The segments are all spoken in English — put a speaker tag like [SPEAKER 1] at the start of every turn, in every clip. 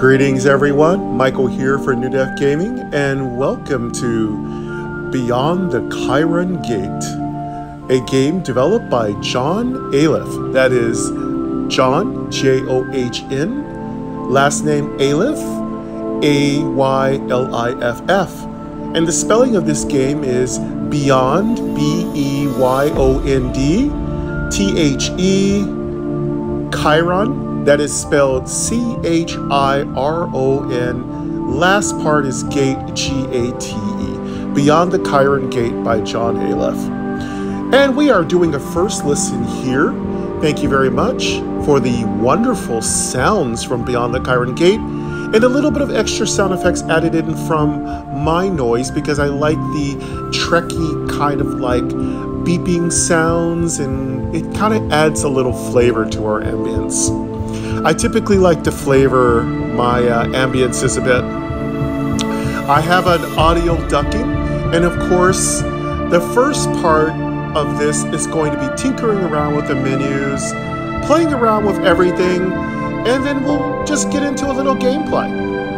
[SPEAKER 1] Greetings, everyone. Michael here for New Def Gaming, and welcome to Beyond the Chiron Gate, a game developed by John Ayliff. That is John, J O H N, last name Ayliff, A Y L I F F. And the spelling of this game is Beyond, B E Y O N D, T H E, Chiron, that is spelled C H I R O N. Last part is Gate, G A T E. Beyond the Chiron Gate by John Ayliff. And we are doing a first listen here. Thank you very much for the wonderful sounds from Beyond the Chiron Gate and a little bit of extra sound effects added in from my noise because I like the Trekkie kind of like beeping sounds and it kind of adds a little flavor to our ambience. I typically like to flavor my uh, ambiences a bit. I have an audio ducking, and of course, the first part of this is going to be tinkering around with the menus, playing around with everything, and then we'll just get into a little gameplay.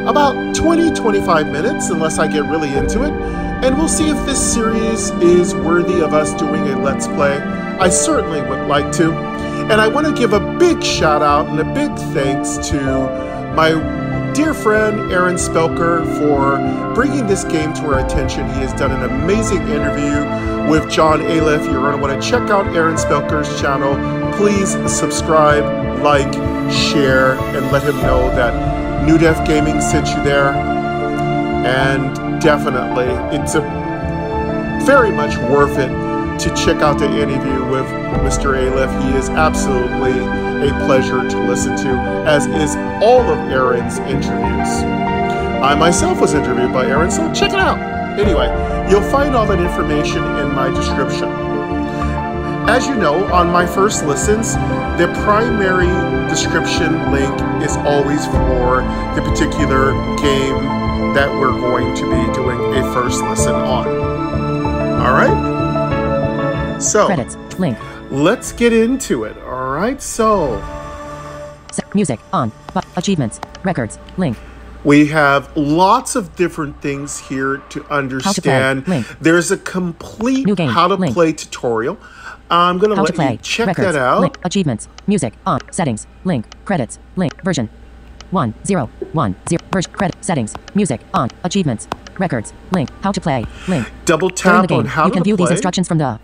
[SPEAKER 1] About 20 25 minutes, unless I get really into it, and we'll see if this series is worthy of us doing a Let's Play. I certainly would like to. And I want to give a big shout out and a big thanks to my dear friend Aaron Spelker for bringing this game to our attention. He has done an amazing interview with John Ayliff. You're going to want to check out Aaron Spelker's channel. Please subscribe, like, share, and let him know that New Def Gaming sent you there. And definitely, it's a very much worth it to check out the interview with Mr. Ayliff. He is absolutely a pleasure to listen to, as is all of Aaron's interviews. I myself was interviewed by Aaron, so check it out. Anyway, you'll find all that information in my description. As you know, on my first listens, the primary description link is always for the particular game that we're going to be doing a first listen on. So,
[SPEAKER 2] credits, link.
[SPEAKER 1] Let's get into it. All right. So,
[SPEAKER 2] music. On, achievements, records, link.
[SPEAKER 1] We have lots of different things here to understand.
[SPEAKER 2] To
[SPEAKER 1] There's a complete
[SPEAKER 2] New game,
[SPEAKER 1] how to
[SPEAKER 2] link.
[SPEAKER 1] play tutorial. I'm going to let
[SPEAKER 2] play.
[SPEAKER 1] you check
[SPEAKER 2] records,
[SPEAKER 1] that out.
[SPEAKER 2] Link. Achievements, music. On, settings, link, credits, link, version. 1, 0, 1, 0, version, credit, settings, music. On, achievements, records, link, how to play, link.
[SPEAKER 1] Double
[SPEAKER 2] During
[SPEAKER 1] tap
[SPEAKER 2] the
[SPEAKER 1] on how
[SPEAKER 2] you
[SPEAKER 1] to
[SPEAKER 2] can view
[SPEAKER 1] play.
[SPEAKER 2] these instructions from the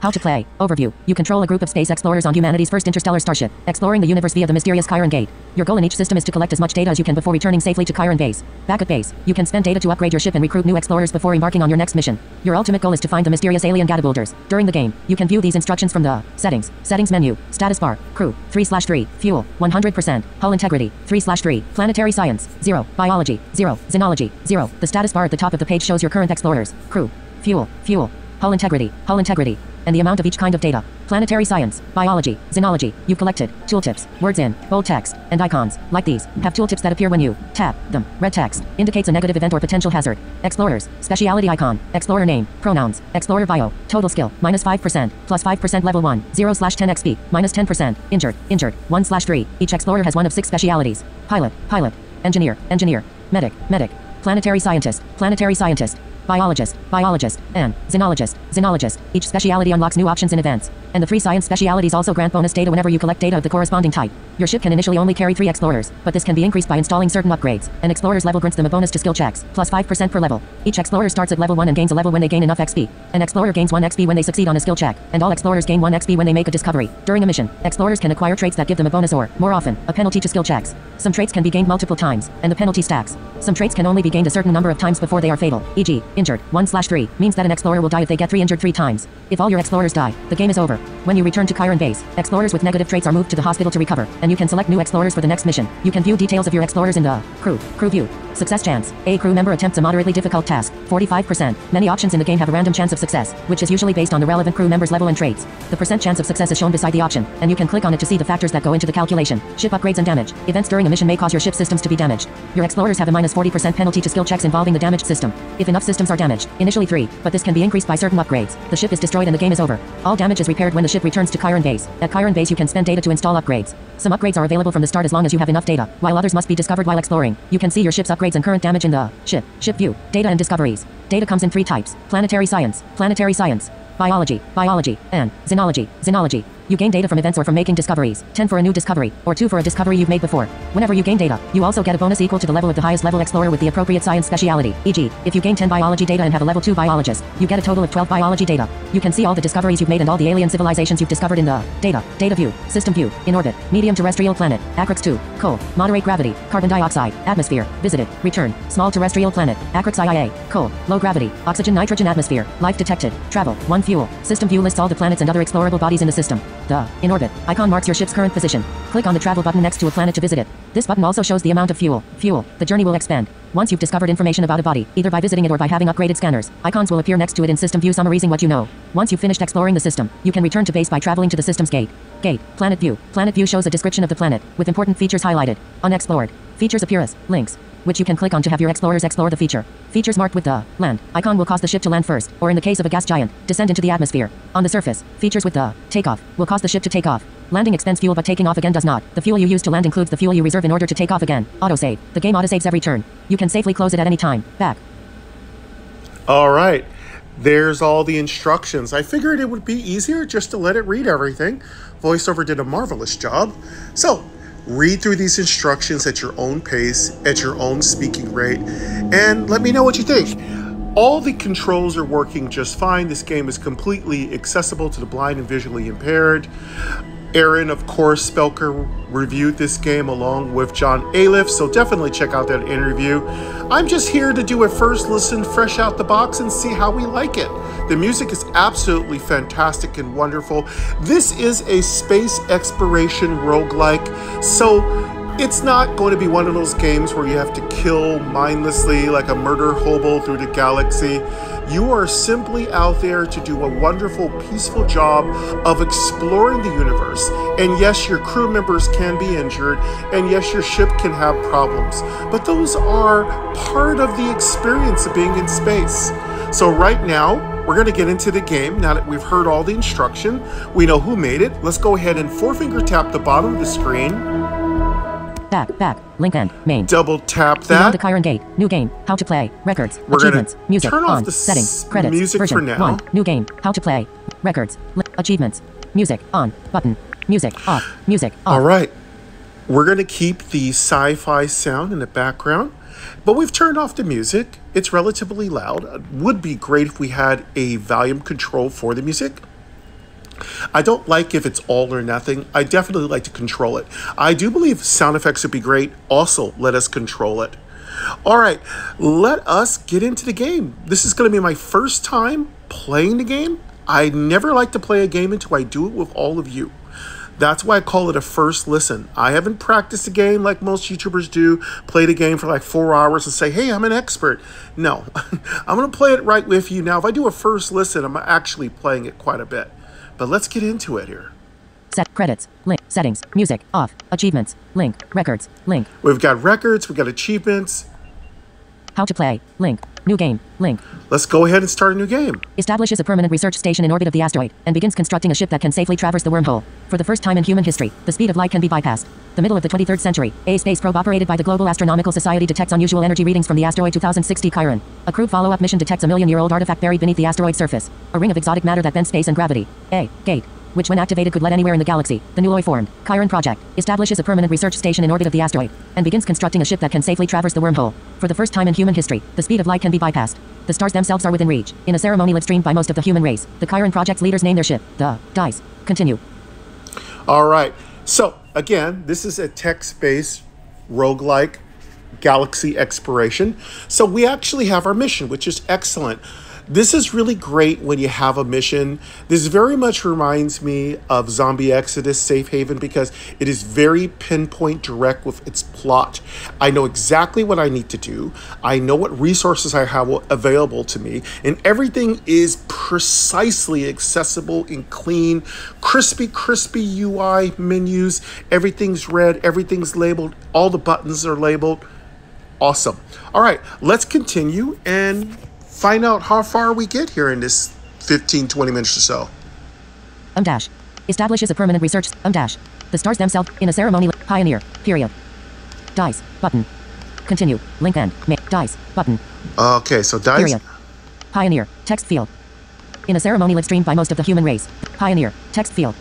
[SPEAKER 2] how to play. Overview. You control a group of space explorers on humanity's first interstellar starship, exploring the universe via the mysterious Chiron Gate. Your goal in each system is to collect as much data as you can before returning safely to Chiron Base. Back at base, you can spend data to upgrade your ship and recruit new explorers before embarking on your next mission. Your ultimate goal is to find the mysterious alien Gatebuilders. During the game, you can view these instructions from the settings, settings menu, status bar, crew, 3 slash 3, fuel, 100%, hull integrity, 3 slash 3, planetary science, 0, biology, 0, xenology, 0. The status bar at the top of the page shows your current explorers, crew, fuel, fuel, hull integrity, hull integrity, and the amount of each kind of data. Planetary science, biology, xenology, you've collected, tooltips, words in, bold text, and icons, like these, have tooltips that appear when you tap them. Red text indicates a negative event or potential hazard. Explorers, speciality icon, explorer name, pronouns, explorer bio, total skill, minus 5%, plus 5% level 1, 0 slash 10 XP, minus 10%, injured, injured, 1 slash 3. Each explorer has one of six specialities. Pilot, pilot, engineer, engineer, medic, medic, planetary scientist, planetary scientist, biologist, biologist, and xenologist, xenologist. Each speciality unlocks new options and events. And the three science specialities also grant bonus data whenever you collect data of the corresponding type. Your ship can initially only carry three explorers, but this can be increased by installing certain upgrades. An explorer's level grants them a bonus to skill checks, plus 5% per level. Each explorer starts at level 1 and gains a level when they gain enough XP. An explorer gains 1 XP when they succeed on a skill check, and all explorers gain 1 XP when they make a discovery. During a mission, explorers can acquire traits that give them a bonus or, more often, a penalty to skill checks. Some traits can be gained multiple times, and the penalty stacks. Some traits can only be gained a certain number of times before they are fatal. E.g., injured, 1 slash 3, means that an explorer will die if they get 3 injured 3 times. If all your explorers die, the game is over. When you return to Chiron Base, explorers with negative traits are moved to the hospital to recover, and you can select new explorers for the next mission. You can view details of your explorers in the crew, crew view. Success chance. A crew member attempts a moderately difficult task, 45%. Many options in the game have a random chance of success, which is usually based on the relevant crew member's level and traits. The percent chance of success is shown beside the option, and you can click on it to see the factors that go into the calculation. Ship upgrades and damage. Events during a mission may cause your ship systems to be damaged. Your explorers have a minus 40% penalty to skill checks involving the damaged system. If enough systems are damaged, initially 3, but this can be increased by certain upgrades. The ship is destroyed and the game is over. All damage is repaired when the ship returns to Chiron Base. At Chiron Base, you can spend data to install upgrades. Some upgrades are available from the start as long as you have enough data, while others must be discovered while exploring. You can see your ship's upgrades and current damage in the ship, ship view, data and discoveries. Data comes in three types planetary science, planetary science, biology, biology, and xenology, xenology. You gain data from events or from making discoveries. 10 for a new discovery, or 2 for a discovery you've made before. Whenever you gain data, you also get a bonus equal to the level of the highest level explorer with the appropriate science speciality. E.g., if you gain 10 biology data and have a level 2 biologist, you get a total of 12 biology data. You can see all the discoveries you've made and all the alien civilizations you've discovered in the data, data view, system view, in orbit, medium terrestrial planet, Acrix 2, coal, moderate gravity, carbon dioxide, atmosphere, visited, return, small terrestrial planet, Acrix IIA, coal, low gravity, oxygen nitrogen atmosphere, life detected, travel, one fuel, system view lists all the planets and other explorable bodies in the system. The, in orbit, Icon marks your ship's current position. Click on the travel button next to a planet to visit it. This button also shows the amount of fuel. Fuel. The journey will expand. Once you've discovered information about a body, either by visiting it or by having upgraded scanners, icons will appear next to it in system view summarizing what you know. Once you've finished exploring the system, you can return to base by traveling to the system's gate. Gate. Planet view. Planet view shows a description of the planet, with important features highlighted. Unexplored. Features appear as links which you can click on to have your explorers explore the feature. Features marked with the land icon will cause the ship to land first, or in the case of a gas giant, descend into the atmosphere. On the surface, features with the takeoff will cause the ship to take off. Landing expends fuel but taking off again does not. The fuel you use to land includes the fuel you reserve in order to take off again. Autosave. The game autosaves every turn. You can safely close it at any time. Back.
[SPEAKER 1] All right. There's all the instructions. I figured it would be easier just to let it read everything. VoiceOver did a marvelous job. So, read through these instructions at your own pace, at your own speaking rate, and let me know what you think. All the controls are working just fine. This game is completely accessible to the blind and visually impaired. Aaron, of course, Spelker reviewed this game along with John Ayliff, so definitely check out that interview. I'm just here to do a first listen fresh out the box and see how we like it. The music is absolutely fantastic and wonderful. This is a space exploration roguelike, so it's not going to be one of those games where you have to kill mindlessly like a murder hobo through the galaxy. You are simply out there to do a wonderful, peaceful job of exploring the universe. And yes, your crew members can be injured, and yes, your ship can have problems. But those are part of the experience of being in space. So, right now, we're going to get into the game now that we've heard all the instruction. We know who made it. Let's go ahead and four finger tap the bottom of the screen.
[SPEAKER 2] Back, back, link end, main.
[SPEAKER 1] Double tap
[SPEAKER 2] Beyond
[SPEAKER 1] that.
[SPEAKER 2] the Chiron Gate. New game. How to play. Records.
[SPEAKER 1] We're
[SPEAKER 2] achievements. Music.
[SPEAKER 1] turn off
[SPEAKER 2] on.
[SPEAKER 1] the
[SPEAKER 2] settings. Credits.
[SPEAKER 1] music
[SPEAKER 2] version.
[SPEAKER 1] for now.
[SPEAKER 2] 1. New game. How to play. Records. Li- achievements. Music. On. Button. Music. Off. Music. Off.
[SPEAKER 1] All right. We're going to keep the sci fi sound in the background, but we've turned off the music. It's relatively loud. It would be great if we had a volume control for the music. I don't like if it's all or nothing. I definitely like to control it. I do believe sound effects would be great. Also, let us control it. All right, let us get into the game. This is going to be my first time playing the game. I never like to play a game until I do it with all of you. That's why I call it a first listen. I haven't practiced the game like most YouTubers do, play the game for like four hours and say, hey, I'm an expert. No, I'm going to play it right with you. Now, if I do a first listen, I'm actually playing it quite a bit. But let's get into it here.
[SPEAKER 2] Set. Credits. Link. Settings. Music. Off. Achievements. Link. Records. Link.
[SPEAKER 1] We've got records, we've got achievements.
[SPEAKER 2] How to play. Link. New game. Link.
[SPEAKER 1] Let's go ahead and start a new game.
[SPEAKER 2] Establishes a permanent research station in orbit of the asteroid and begins constructing a ship that can safely traverse the wormhole. For the first time in human history, the speed of light can be bypassed. The middle of the 23rd century, a space probe operated by the Global Astronomical Society detects unusual energy readings from the asteroid 2060 Chiron. A crewed follow-up mission detects a million-year-old artifact buried beneath the asteroid surface. A ring of exotic matter that bends space and gravity. A gate which when activated could let anywhere in the galaxy. The newly formed Chiron project establishes a permanent research station in orbit of the asteroid and begins constructing a ship that can safely traverse the wormhole. For the first time in human history, the speed of light can be bypassed. The stars themselves are within reach. In a ceremony live streamed by most of the human race, the Chiron project's leaders name their ship the Dice. Continue.
[SPEAKER 1] All right. So, again, this is a text based roguelike galaxy exploration. So, we actually have our mission, which is excellent. This is really great when you have a mission. This very much reminds me of Zombie Exodus Safe Haven because it is very pinpoint direct with its plot. I know exactly what I need to do. I know what resources I have available to me, and everything is precisely accessible and clean. Crispy, crispy UI menus. Everything's red, everything's labeled, all the buttons are labeled. Awesome. All right, let's continue and find out how far we get here in this 15, 20 minutes or so.
[SPEAKER 2] Um dash. Establishes a permanent research. Um dash. The stars themselves in a ceremony. Pioneer. Period. Dice. Button. Continue. Link end. Make dice. Button.
[SPEAKER 1] Okay, so dice.
[SPEAKER 2] Period. Pioneer. Text field. In a ceremony live streamed by most of the human race. Pioneer. Text field.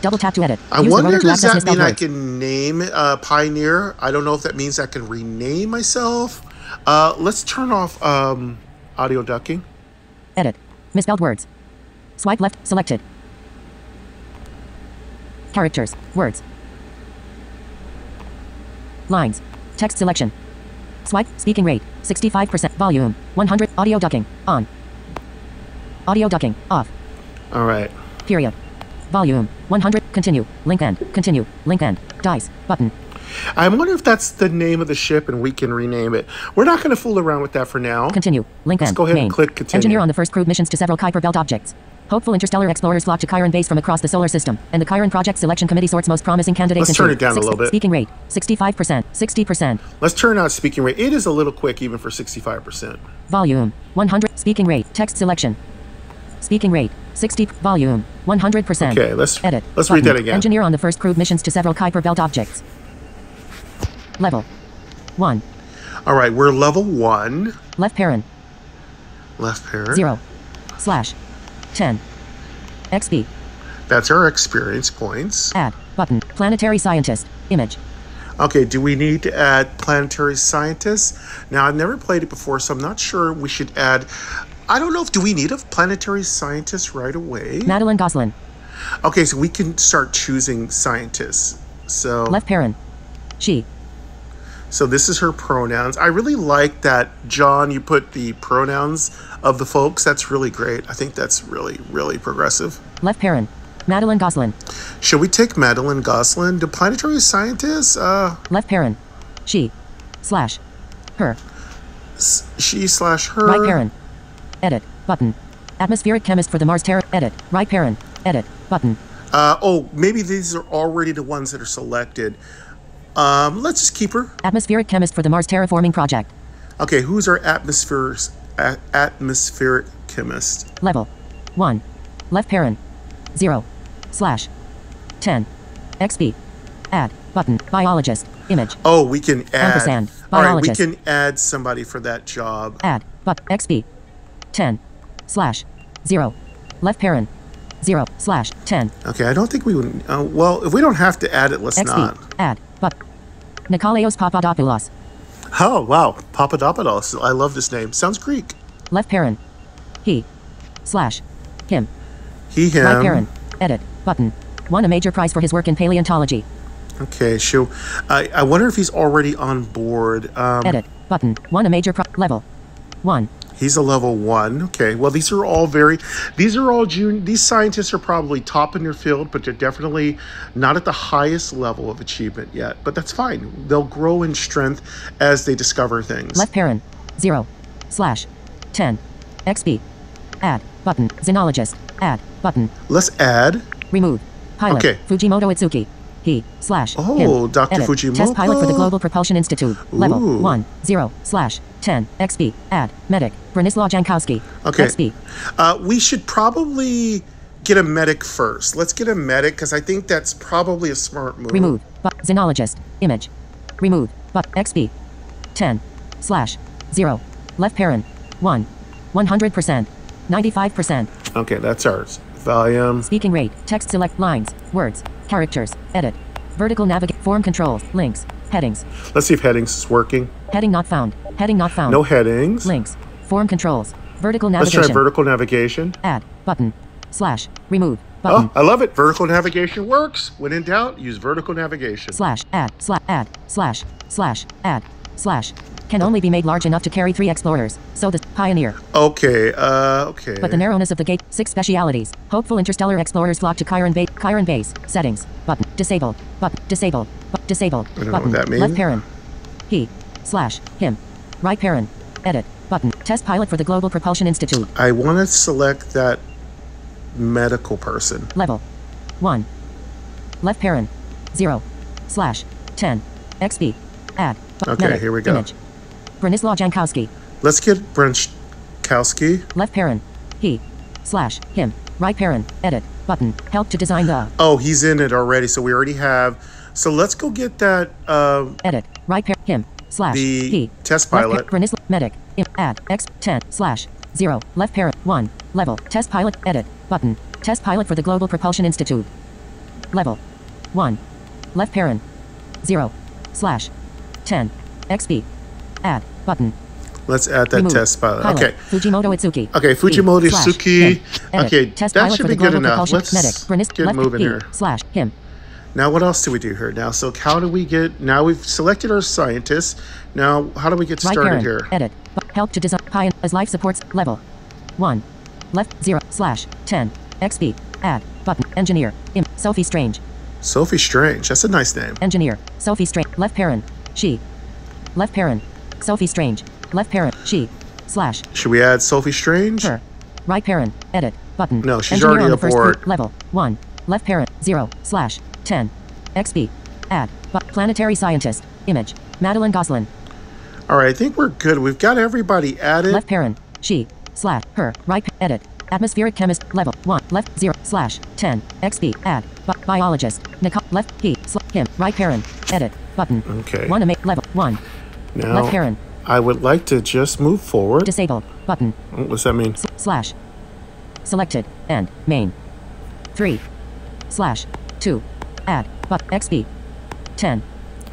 [SPEAKER 2] Double tap to edit.
[SPEAKER 1] I
[SPEAKER 2] Use
[SPEAKER 1] wonder, does that mean I can name uh, Pioneer? I don't know if that means I can rename myself. Uh, let's turn off um, audio ducking.
[SPEAKER 2] Edit. Misspelled words. Swipe left. Selected. Characters. Words. Lines. Text selection. Swipe. Speaking rate. 65%. Volume. 100. Audio ducking. On. Audio ducking. Off.
[SPEAKER 1] All right.
[SPEAKER 2] Period. Volume. 100. Continue. Link end. Continue. Link end. Dice. Button.
[SPEAKER 1] I wonder if that's the name of the ship and we can rename it. We're not going to fool around with that for now.
[SPEAKER 2] Continue. Link
[SPEAKER 1] Let's go ahead and click continue.
[SPEAKER 2] Engineer on the first crewed missions to several Kuiper Belt objects. Hopeful interstellar explorers flock to Chiron base from across the solar system, and the Chiron Project Selection Committee sorts most promising candidates
[SPEAKER 1] Let's turn it down a little bit.
[SPEAKER 2] Speaking rate 65%, 60%.
[SPEAKER 1] Let's turn out speaking rate. It is a little quick even for 65%.
[SPEAKER 2] Volume 100. Speaking rate. Text selection. Speaking rate 60. Volume 100%.
[SPEAKER 1] Okay, let's-
[SPEAKER 2] edit.
[SPEAKER 1] let's read that again.
[SPEAKER 2] Engineer on the first crewed missions to several Kuiper Belt objects. Level 1.
[SPEAKER 1] All right, we're level one.
[SPEAKER 2] Left parent
[SPEAKER 1] Left pair.
[SPEAKER 2] 0 slash 10. XP.
[SPEAKER 1] That's our experience points.
[SPEAKER 2] Add button. Planetary scientist. Image.
[SPEAKER 1] Okay, do we need to add planetary scientists? Now, I've never played it before, so I'm not sure we should add. I don't know if do we need a planetary scientist right away?
[SPEAKER 2] Madeline Goslin.
[SPEAKER 1] Okay, so we can start choosing scientists. So,
[SPEAKER 2] Left parent. She.
[SPEAKER 1] So this is her pronouns. I really like that, John. You put the pronouns of the folks. That's really great. I think that's really, really progressive.
[SPEAKER 2] Left parent. Madeline Goslin.
[SPEAKER 1] Should we take Madeline Goslin? Do planetary scientists? Uh,
[SPEAKER 2] Left parent. She. Slash. Her.
[SPEAKER 1] she slash her.
[SPEAKER 2] Right parent. Edit. Button. Atmospheric chemist for the Mars Terra. Edit. Right parent. Edit. Button.
[SPEAKER 1] Uh, oh, maybe these are already the ones that are selected. Um, let's just keep her.
[SPEAKER 2] Atmospheric chemist for the Mars terraforming project.
[SPEAKER 1] Okay, who's our atmosphere a- atmospheric chemist?
[SPEAKER 2] Level. 1. Left parent. 0. Slash. 10. XP. Add. Button. Biologist. Image.
[SPEAKER 1] Oh, we can add.
[SPEAKER 2] Ampersand.
[SPEAKER 1] All right, we can add somebody for that job.
[SPEAKER 2] Add. But. XP. 10. Slash. 0. Left parent. 0. Slash. 10.
[SPEAKER 1] Okay, I don't think we would. Uh, well, if we don't have to add it, let's
[SPEAKER 2] XP.
[SPEAKER 1] not.
[SPEAKER 2] Add. Nikolaos Papadopoulos.
[SPEAKER 1] Oh wow, Papadopoulos. I love this name. Sounds Greek.
[SPEAKER 2] Left parent. He. Slash. Him.
[SPEAKER 1] He him.
[SPEAKER 2] Right parent. Edit. Button. Won a major prize for his work in paleontology.
[SPEAKER 1] Okay, so I, I wonder if he's already on board. Um,
[SPEAKER 2] Edit. Button. Won a major pri- level. 1.
[SPEAKER 1] He's a level one. Okay. Well, these are all very. These are all June. These scientists are probably top in their field, but they're definitely not at the highest level of achievement yet. But that's fine. They'll grow in strength as they discover things.
[SPEAKER 2] Left parent. 0. Slash. 10. XP. Add. Button. Xenologist. Add. Button.
[SPEAKER 1] Let's add.
[SPEAKER 2] Remove. Pilot.
[SPEAKER 1] Okay.
[SPEAKER 2] Fujimoto Itsuki. He. Slash.
[SPEAKER 1] Oh,
[SPEAKER 2] him.
[SPEAKER 1] Dr.
[SPEAKER 2] Edit.
[SPEAKER 1] Fujimoto.
[SPEAKER 2] Test pilot for the Global Propulsion Institute. Level
[SPEAKER 1] Ooh.
[SPEAKER 2] 1. 0. Slash. 10. XP. Add. Medic. Branislaw Jankowski.
[SPEAKER 1] Okay.
[SPEAKER 2] XP.
[SPEAKER 1] Uh, we should probably get a medic first. Let's get a medic because I think that's probably a smart move.
[SPEAKER 2] Remove. But. Xenologist. Image. Remove. But. XP. 10. Slash. 0. Left parent. 1. 100%. 95%.
[SPEAKER 1] Okay, that's ours. Volume.
[SPEAKER 2] Speaking rate. Text select lines. Words. Characters. Edit. Vertical navigate. Form controls. Links. Headings.
[SPEAKER 1] Let's see if headings is working.
[SPEAKER 2] Heading not found. Heading not found.
[SPEAKER 1] No headings.
[SPEAKER 2] Links. Form controls. Vertical navigation.
[SPEAKER 1] Let's try vertical navigation.
[SPEAKER 2] Add. Button. Slash. Remove. Oh, button.
[SPEAKER 1] Oh, I love it. Vertical navigation works. When in doubt, use vertical navigation.
[SPEAKER 2] Slash. Add. Slash. Add. Slash. Slash. Add. Slash. Can only be made large enough to carry three explorers. So the Pioneer.
[SPEAKER 1] Okay, uh, okay.
[SPEAKER 2] But the narrowness of the gate. Six specialities. Hopeful interstellar explorers flock to Chiron base. Chiron base. Settings. Button. Disabled. Button. Disabled. Bu- disabled.
[SPEAKER 1] don't know
[SPEAKER 2] button.
[SPEAKER 1] what that
[SPEAKER 2] Left
[SPEAKER 1] means.
[SPEAKER 2] parent. He. Slash. Him. Right parent. Edit. Button. Test pilot for the Global Propulsion Institute.
[SPEAKER 1] I want to select that medical person.
[SPEAKER 2] Level. 1. Left parent. 0. Slash. 10. XP. Add.
[SPEAKER 1] Okay,
[SPEAKER 2] medic.
[SPEAKER 1] here we go.
[SPEAKER 2] Image. Branislaw Jankowski.
[SPEAKER 1] Let's get Brenchkowski.
[SPEAKER 2] Left parent. He. Slash. Him. Right parent. Edit. Button. Help to design the.
[SPEAKER 1] Oh, he's in it already, so we already have. So let's go get that. Uh,
[SPEAKER 2] Edit. Right parent. Him. Slash.
[SPEAKER 1] The
[SPEAKER 2] P.
[SPEAKER 1] test pilot.
[SPEAKER 2] Bernice medic. Im, add. X. 10. Slash. 0. Left parent. 1. Level. Test pilot. Edit. Button. Test pilot for the Global Propulsion Institute. Level. 1. Left parent. 0. Slash. 10. XP. Add. Button.
[SPEAKER 1] let's add that
[SPEAKER 2] Remove.
[SPEAKER 1] test pilot. Okay.
[SPEAKER 2] Fujimoto Itsuki.
[SPEAKER 1] Okay, Fujimoto Itsuki. Okay,
[SPEAKER 2] Test
[SPEAKER 1] that should be good enough. Let's
[SPEAKER 2] medic.
[SPEAKER 1] Get
[SPEAKER 2] left
[SPEAKER 1] moving
[SPEAKER 2] P,
[SPEAKER 1] here.
[SPEAKER 2] Slash. Him.
[SPEAKER 1] Now, what else do we do here? Now, so how do we get? Now we've selected our scientists. Now, how do we get started here?
[SPEAKER 2] Edit. Help to design. Pi as life supports. Level. 1. Left 0. Slash. 10. XP. Add. Button. Engineer. Im. Sophie Strange.
[SPEAKER 1] Sophie Strange. That's a nice name.
[SPEAKER 2] Engineer. Sophie Strange. Left parent. She. Left parent. Sophie Strange. Left parent. She. Slash.
[SPEAKER 1] Should we add Sophie Strange?
[SPEAKER 2] Her. Right parent. Edit. Button.
[SPEAKER 1] No, she's
[SPEAKER 2] Engineer
[SPEAKER 1] already
[SPEAKER 2] on the first
[SPEAKER 1] aboard.
[SPEAKER 2] group. Level. 1. Left parent. 0. Slash. 10. XP. Add. But planetary scientist. Image. Madeline Goslin.
[SPEAKER 1] All right, I think we're good. We've got everybody added.
[SPEAKER 2] Left parent. She. Slash. Her. Right. Edit. Atmospheric chemist. Level. 1. Left. 0. Slash. 10. XP. Add. Bi- biologist. Nicole. Left. He. Sl- him. Right parent. Edit. Button.
[SPEAKER 1] Okay.
[SPEAKER 2] 1 to make. Level. 1.
[SPEAKER 1] Now,
[SPEAKER 2] Left parent.
[SPEAKER 1] I would like to just move forward.
[SPEAKER 2] Disable. Button.
[SPEAKER 1] Oh, What's that mean?
[SPEAKER 2] S- slash. Selected. End. Main. 3. Slash. 2. Add. But. XP. 10.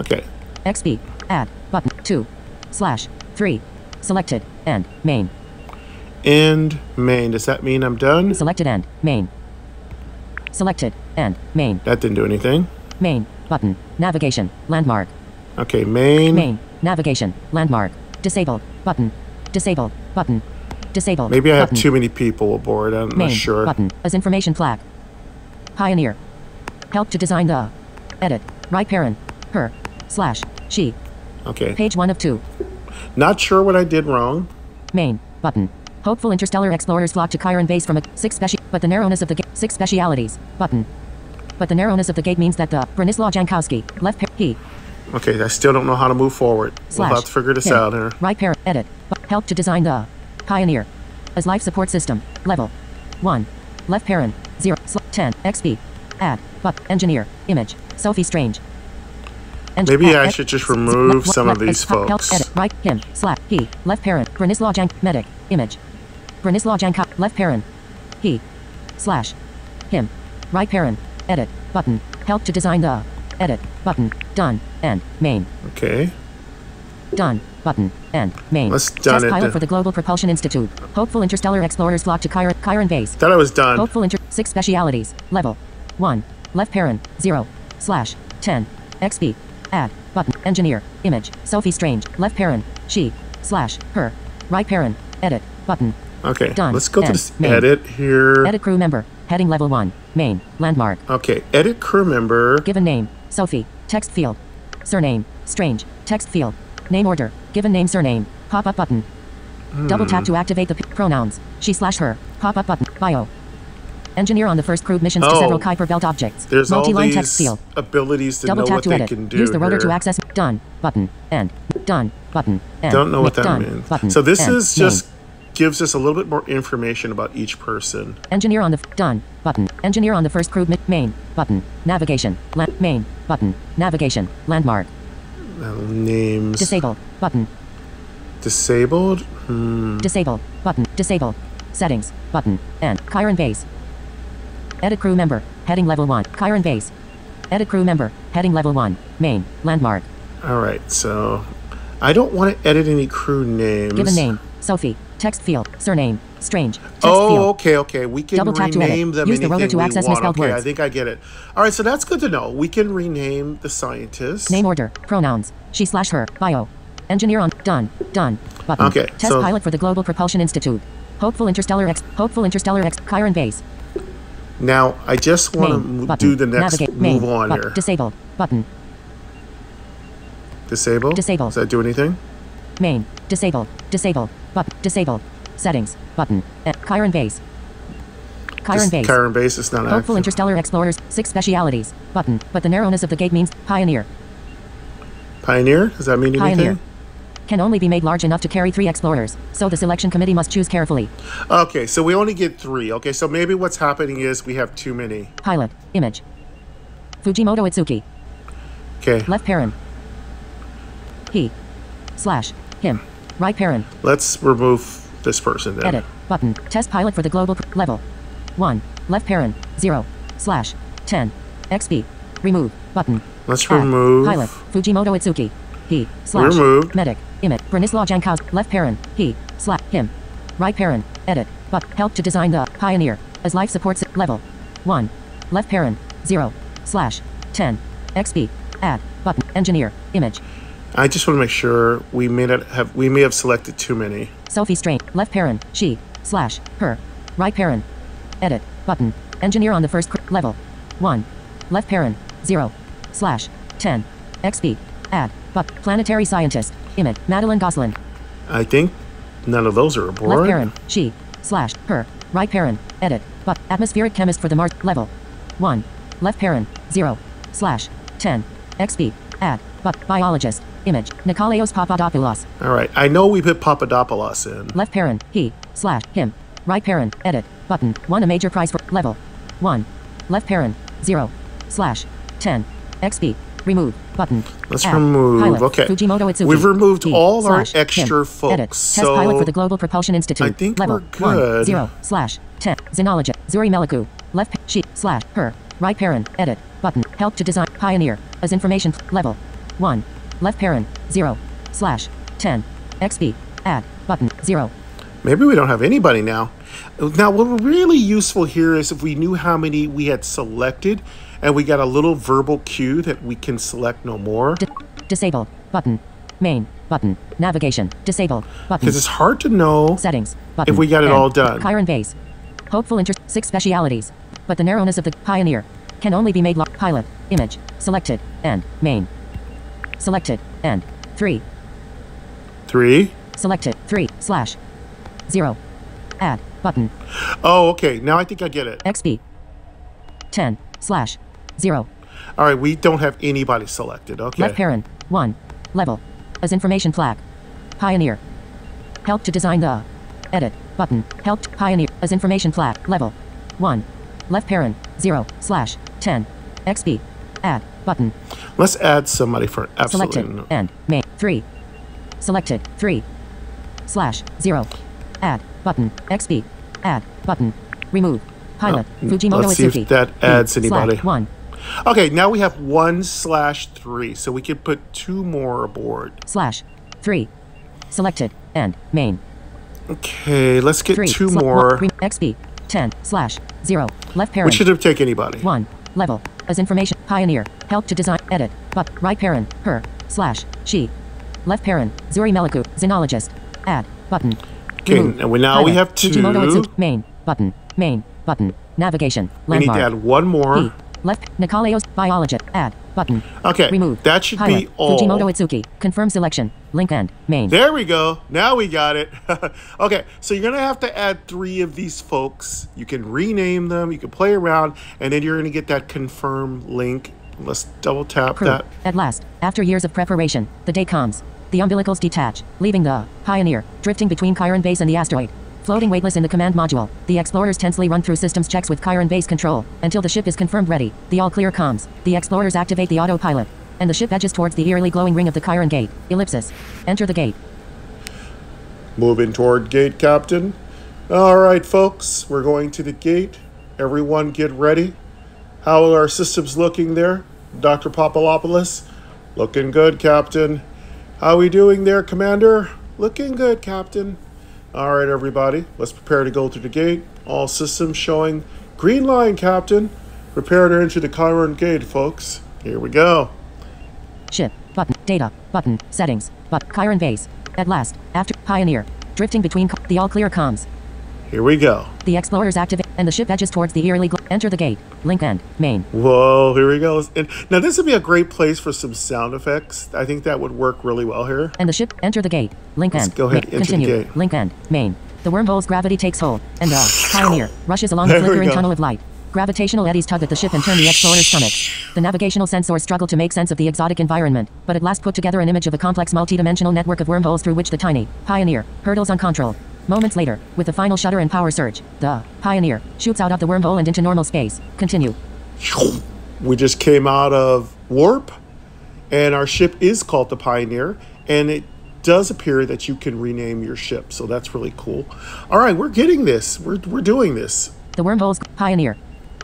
[SPEAKER 1] Okay.
[SPEAKER 2] XP. Add. Button. 2. Slash. 3. Selected. End. Main.
[SPEAKER 1] End main. Does that mean I'm done?
[SPEAKER 2] Selected end. Main. Selected. End. Main.
[SPEAKER 1] That didn't do anything.
[SPEAKER 2] Main. Button. Navigation. Landmark.
[SPEAKER 1] Okay, main.
[SPEAKER 2] Main. Navigation. Landmark. Disabled. Button. Disabled. Button. Disabled.
[SPEAKER 1] Maybe I have
[SPEAKER 2] button.
[SPEAKER 1] too many people aboard. I'm
[SPEAKER 2] Main.
[SPEAKER 1] not sure.
[SPEAKER 2] Button. As information flag. Pioneer. Help to design the. Edit. Right parent. Her. Slash. She.
[SPEAKER 1] Okay.
[SPEAKER 2] Page 1 of 2.
[SPEAKER 1] Not sure what I did wrong.
[SPEAKER 2] Main. Button. Hopeful interstellar explorers flock to Chiron base from a six speci- but the narrowness of the gate six specialities. Button. But the narrowness of the gate means that the Branislaw Jankowski left he
[SPEAKER 1] Okay, I still don't know how to move forward.
[SPEAKER 2] slash
[SPEAKER 1] we'll have to figure this out here.
[SPEAKER 2] Right parent edit. Help to design the Pioneer as life support system. Level. One. Left parent. Zero. Sl- ten. XP. Add. But. Engineer. Image. Sophie Strange. Eng-
[SPEAKER 1] Maybe I should just remove some of these folks.
[SPEAKER 2] edit, right him. Slash. He left parent. Branislaw Jank. Medic. Image. Branislaw Jankow left parent. He slash. Him. Right parent. Edit. Button. Help to design the edit button done end main
[SPEAKER 1] Okay.
[SPEAKER 2] Done. Button. End. Main.
[SPEAKER 1] Let's done
[SPEAKER 2] Test
[SPEAKER 1] it.
[SPEAKER 2] pilot for the Global Propulsion Institute. Hopeful interstellar explorers flock to Chiron, Chiron base.
[SPEAKER 1] Thought I was done.
[SPEAKER 2] Hopeful inter- six specialities. Level. One. Left parent. Zero. Slash. Ten. XP. Add. Button. Engineer. Image. Sophie Strange. Left parent. She. Slash. Her. Right parent. Edit. Button.
[SPEAKER 1] Okay.
[SPEAKER 2] Done.
[SPEAKER 1] Let's go to this
[SPEAKER 2] Main.
[SPEAKER 1] edit here.
[SPEAKER 2] Edit crew member. Heading level one. Main. Landmark.
[SPEAKER 1] Okay. Edit crew member.
[SPEAKER 2] Given name. Sophie. Text field. Surname. Strange. Text field. Name order. Given name surname. Pop up button. Double tap to activate the p- pronouns. She slash her. Pop up button. Bio. Engineer on the first crewed missions to
[SPEAKER 1] Oh.
[SPEAKER 2] several Kuiper belt objects.
[SPEAKER 1] There's all
[SPEAKER 2] Multi-line
[SPEAKER 1] these
[SPEAKER 2] text field.
[SPEAKER 1] abilities to
[SPEAKER 2] Double
[SPEAKER 1] know
[SPEAKER 2] tap
[SPEAKER 1] what
[SPEAKER 2] to
[SPEAKER 1] they
[SPEAKER 2] edit.
[SPEAKER 1] can do.
[SPEAKER 2] Use the rotor to access. Done. Button. End. Done. Button. End.
[SPEAKER 1] Don't know what that
[SPEAKER 2] done.
[SPEAKER 1] means.
[SPEAKER 2] Button.
[SPEAKER 1] So this
[SPEAKER 2] End.
[SPEAKER 1] is just gives us a little bit more information about each person.
[SPEAKER 2] Engineer on the f- done button. Engineer on the first crew main button. Navigation. La- main button. Navigation. Landmark.
[SPEAKER 1] Uh, names.
[SPEAKER 2] Disabled button.
[SPEAKER 1] Disabled. Hmm.
[SPEAKER 2] Disable. Button. Disable. Settings. Button. And. Chiron base. Edit crew member. Heading level 1. Chiron base. Edit crew member. Heading level 1. Main. Landmark.
[SPEAKER 1] All right. So I don't want to edit any crew names.
[SPEAKER 2] Given name. Sophie. Text field. Surname. Strange. Text
[SPEAKER 1] Oh,
[SPEAKER 2] field.
[SPEAKER 1] okay, okay. We can
[SPEAKER 2] Double tap to edit.
[SPEAKER 1] rename them
[SPEAKER 2] Use the rotor to access misspelled
[SPEAKER 1] okay, I think I get it. All right, so that's good to know. We can rename the scientist.
[SPEAKER 2] Name order. Pronouns. She slash her. Bio. Engineer on. Done. Done. Button.
[SPEAKER 1] Okay,
[SPEAKER 2] Test
[SPEAKER 1] so-
[SPEAKER 2] pilot for the Global Propulsion Institute. Hopeful interstellar X. Hopeful interstellar X. Chiron base.
[SPEAKER 1] Now, I just want to do the next
[SPEAKER 2] Navigate.
[SPEAKER 1] move
[SPEAKER 2] Main.
[SPEAKER 1] on
[SPEAKER 2] But-
[SPEAKER 1] here.
[SPEAKER 2] Disabled. Button.
[SPEAKER 1] Disable.
[SPEAKER 2] Disable.
[SPEAKER 1] Does that do anything?
[SPEAKER 2] Main. Disabled. Disabled. Button. Disabled. Settings. Button. Eh, Chiron base. Chiron base.
[SPEAKER 1] Chiron base is not
[SPEAKER 2] Hopeful
[SPEAKER 1] active.
[SPEAKER 2] interstellar explorers. Six specialities. Button. But the narrowness of the gate means pioneer.
[SPEAKER 1] Pioneer. Does that mean anything?
[SPEAKER 2] Pioneer. can only be made large enough to carry three explorers, so the selection committee must choose carefully.
[SPEAKER 1] Okay, so we only get three. Okay, so maybe what's happening is we have too many.
[SPEAKER 2] Pilot. Image. Fujimoto Itsuki.
[SPEAKER 1] Okay,
[SPEAKER 2] Left parent. He. Slash. Him. Right parent.
[SPEAKER 1] let's remove this person then.
[SPEAKER 2] Edit. Button. Test pilot for the global level. 1. Left parent. 0. Slash. 10. XP. Remove. Button.
[SPEAKER 1] Let's
[SPEAKER 2] Add.
[SPEAKER 1] remove.
[SPEAKER 2] Pilot. Fujimoto Itsuki. He. Slash.
[SPEAKER 1] Removed.
[SPEAKER 2] Medic. Image. Branislaw Jankaus. Left parent. He. Slash. Him. Right parent. Edit. But. Help to design the Pioneer. As life supports level. 1. Left parent. 0. Slash. 10. XP. Add. Button. Engineer. Image.
[SPEAKER 1] I just want to make sure we may not have we may have selected too many.
[SPEAKER 2] Sophie Strain. Left parent. She. Slash. Her. Right parent. Edit. Button. Engineer on the first level. 1. Left parent. 0. Slash. 10. XP. Add. But. Planetary scientist. Image. Madeline Goslin.
[SPEAKER 1] I think none of those are
[SPEAKER 2] Left
[SPEAKER 1] aboard.
[SPEAKER 2] parent. She. Slash. Her. Right parent. Edit. But. Atmospheric chemist for the Mars. Level. 1. Left parent. 0. Slash. 10. XP. Add. But. Biologist. Image. Nikolaos Papadopoulos.
[SPEAKER 1] All right, I know we put Papadopoulos in.
[SPEAKER 2] Left parent, he, slash, him. Right parent, edit, button, won a major prize for, level. 1. Left parent, 0. Slash, 10. XP. Remove, button.
[SPEAKER 1] Let's
[SPEAKER 2] Add.
[SPEAKER 1] remove-
[SPEAKER 2] Pilot,
[SPEAKER 1] okay.
[SPEAKER 2] Fujimoto Itsuki.
[SPEAKER 1] We've removed
[SPEAKER 2] he,
[SPEAKER 1] all our
[SPEAKER 2] slash, him.
[SPEAKER 1] extra folks,
[SPEAKER 2] Edit, test
[SPEAKER 1] so
[SPEAKER 2] pilot for the Global Propulsion Institute.
[SPEAKER 1] I think
[SPEAKER 2] level.
[SPEAKER 1] we're good.
[SPEAKER 2] 1. 0. Slash, 10. Xenologist. Zuri Meliku. Left, she, slash, her. Right parent, edit, button. Help to design, pioneer. As information, level. 1. Left parent, 0. Slash, 10. XP. Add, button, 0.
[SPEAKER 1] Maybe we don't have anybody now. Now, what really useful here is if we knew how many we had selected, and we got a little verbal cue that we can select no more.
[SPEAKER 2] Di- disable button. Main button. Navigation. Disable button.
[SPEAKER 1] Because it's hard to know.
[SPEAKER 2] Settings button.
[SPEAKER 1] if we got it all done.
[SPEAKER 2] Chiron base. Hopeful interest. Six specialities. But the narrowness of the pioneer can only be made. Pilot. Image. Selected. And. Main. Selected. And. Three.
[SPEAKER 1] Three.
[SPEAKER 2] Selected. Three. Slash. Zero. Add. Button.
[SPEAKER 1] Oh, okay. Now I think I get it.
[SPEAKER 2] XP. Ten. Slash. Zero.
[SPEAKER 1] All right, we don't have anybody selected. Okay.
[SPEAKER 2] Left parent. 1. Level. As information flag. Pioneer. Help to design the. Edit. Button. Helped. Pioneer. As information flag. Level. 1. Left parent. 0. Slash. 10. XP. Add. Button.
[SPEAKER 1] Let's add somebody for absolutely.
[SPEAKER 2] Selected.
[SPEAKER 1] no-
[SPEAKER 2] And. Main. 3. Selected. 3. Slash. 0. Add. Button. XP. Add. Button. Remove. Pilot.
[SPEAKER 1] Oh,
[SPEAKER 2] Fujimoto
[SPEAKER 1] let's see if that adds
[SPEAKER 2] slash,
[SPEAKER 1] anybody.
[SPEAKER 2] 1.
[SPEAKER 1] Okay, now we have one slash three, so we could put two more aboard.
[SPEAKER 2] Slash. 3. Selected. And. Main.
[SPEAKER 1] Okay, let's get
[SPEAKER 2] Three.
[SPEAKER 1] two more.
[SPEAKER 2] one, XP. 10. Slash. 0. Left
[SPEAKER 1] We
[SPEAKER 2] parent.
[SPEAKER 1] should have taken anybody.
[SPEAKER 2] 1. Level. As information. Pioneer. Help to design. Edit. But. Right parent. Her. Slash. She. Left parent. Zuri Meliku. Xenologist. Add. Button.
[SPEAKER 1] Okay, we- now we have two.
[SPEAKER 2] Main. Button. Main. Button. Navigation.
[SPEAKER 1] We need to add one more.
[SPEAKER 2] He. Left. Nikolaos. Biologist. Add. Button.
[SPEAKER 1] Okay,
[SPEAKER 2] Remove.
[SPEAKER 1] that should
[SPEAKER 2] Pilot.
[SPEAKER 1] be all.
[SPEAKER 2] Fujimoto Itsuki. Confirm selection. Link end. Main.
[SPEAKER 1] There we go. Now we got it. okay, so you're gonna have to add three of these folks. You can rename them. You can play around, and then you're gonna get that confirm link. Let's double tap
[SPEAKER 2] Crew.
[SPEAKER 1] that.
[SPEAKER 2] At last, after years of preparation, the day comes. The umbilicals detach, leaving the Pioneer, drifting between Chiron base and the asteroid. Floating weightless in the command module, the explorers tensely run through systems checks with Chiron base control, until the ship is confirmed ready. The all clear comms. The explorers activate the autopilot. And the ship edges towards the eerily glowing ring of the Chiron gate. Ellipsis. Enter the gate.
[SPEAKER 1] Moving toward gate, Captain. All right, folks, we're going to the gate. Everyone get ready. How are our systems looking there? Dr. Papalopoulos? Looking good, Captain. How are we doing there, Commander? Looking good, Captain. All right, everybody, let's prepare to go through the gate. All systems showing green line, Captain. Prepare to enter the Chiron gate, folks. Here we go.
[SPEAKER 2] Ship. Button. Data. Button. Settings. But. Chiron base. At last. After. Pioneer. Drifting between. The all clear comms.
[SPEAKER 1] Here we go.
[SPEAKER 2] The explorers activate. And the ship edges towards the eerily glow. Enter the gate. Link end. Main.
[SPEAKER 1] Whoa, here we go. And now this would be a great place for some sound effects. I think that would work really well here.
[SPEAKER 2] And the ship enter the gate. Link
[SPEAKER 1] Let's
[SPEAKER 2] end.
[SPEAKER 1] go ahead
[SPEAKER 2] Ma-
[SPEAKER 1] and enter the
[SPEAKER 2] continue.
[SPEAKER 1] gate.
[SPEAKER 2] Link end. Main. The wormhole's gravity takes hold, and the uh, pioneer rushes along the flickering tunnel of light. Gravitational eddies tug at the ship and turn the explorer's stomach. The navigational sensors struggle to make sense of the exotic environment, but at last put together an image of a complex multidimensional network of wormholes through which the tiny Pioneer hurdles on control. Moments later, with the final shudder and power surge, the Pioneer shoots out of the wormhole and into normal space. Continue.
[SPEAKER 1] We just came out of warp, and our ship is called the Pioneer, and it does appear that you can rename your ship, so that's really cool. All right, we're getting this. We're, we're doing this.
[SPEAKER 2] The wormhole's Pioneer.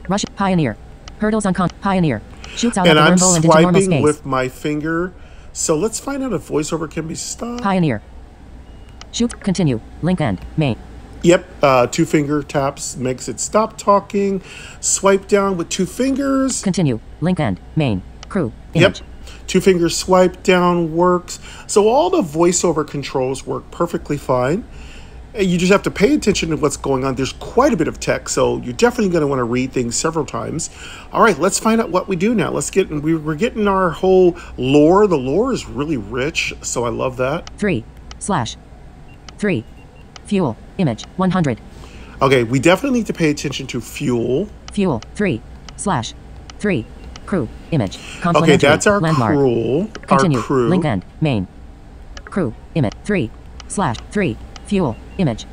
[SPEAKER 2] Rush Pioneer. Hurdles on con Pioneer. Shoots out
[SPEAKER 1] And
[SPEAKER 2] of the
[SPEAKER 1] I'm
[SPEAKER 2] wormhole and into normal
[SPEAKER 1] swiping
[SPEAKER 2] space.
[SPEAKER 1] with my finger. So let's find out if voiceover can be stopped.
[SPEAKER 2] Pioneer. Shoot. Continue. Link end. Main.
[SPEAKER 1] Yep, uh, two finger taps makes it stop talking. Swipe down with two fingers.
[SPEAKER 2] Continue. Link end. Main. Crew.
[SPEAKER 1] Yep. Two finger swipe down works. So all the voiceover controls work perfectly fine. You just have to pay attention to what's going on. There's quite a bit of text, so you're definitely going to want to read things several times. All right, let's find out what we do now. Let's get we- we're getting our whole lore. The lore is really rich, so I love that.
[SPEAKER 2] 3. Slash. 3. Fuel. Image. 100.
[SPEAKER 1] Okay, we definitely need to pay attention to fuel.
[SPEAKER 2] Fuel. 3. Slash. 3. Crew. Image.
[SPEAKER 1] Okay, that's our
[SPEAKER 2] Landmark.
[SPEAKER 1] crew.
[SPEAKER 2] Continue.
[SPEAKER 1] Our crew.
[SPEAKER 2] Link end. Main. Crew. Image. 3. Slash. 3. Fuel. Image.